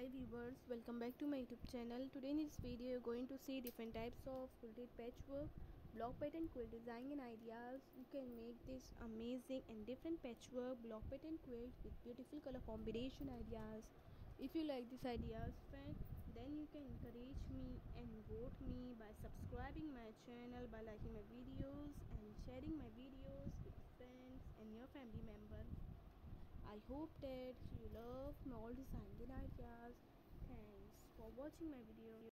hi viewers welcome back to my youtube channel. Today in this video you're going to see different types of quilted patchwork block pattern quilt design and ideas. You can make this amazing and different patchwork block pattern quilt with beautiful color combination ideas. If you like these ideas friend then you can encourage me and vote me by subscribing my channel by liking my videos and sharing my videos with friends and your family members I hope that you love my all design ideas. Watching my video.